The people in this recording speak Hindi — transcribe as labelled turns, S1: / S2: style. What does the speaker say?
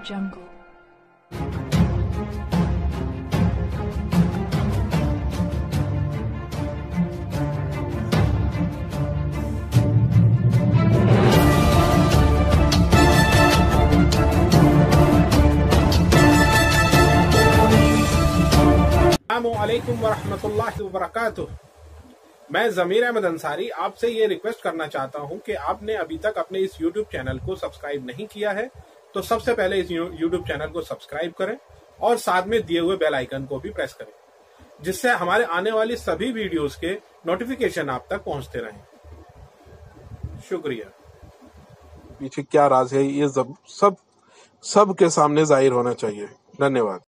S1: jungle. अलैक्म वरहमतुल्लाहि वबरकातुह मैं जमीर अहमद अंसारी आपसे ये रिक्वेस्ट करना चाहता हूँ कि आपने अभी तक अपने इस यूट्यूब चैनल को सब्सक्राइब नहीं किया है तो सबसे पहले इस YouTube चैनल को सब्सक्राइब करें और साथ में दिए हुए बेल आइकन को भी प्रेस करें, जिससे हमारे आने वाली सभी वीडियोस के नोटिफिकेशन आप तक पहुँचते रहें। शुक्रिया।
S2: पीछे क्या राज है? ये सब सब सबके सामने ज़ाहिर होना चाहिए। धन्यवाद।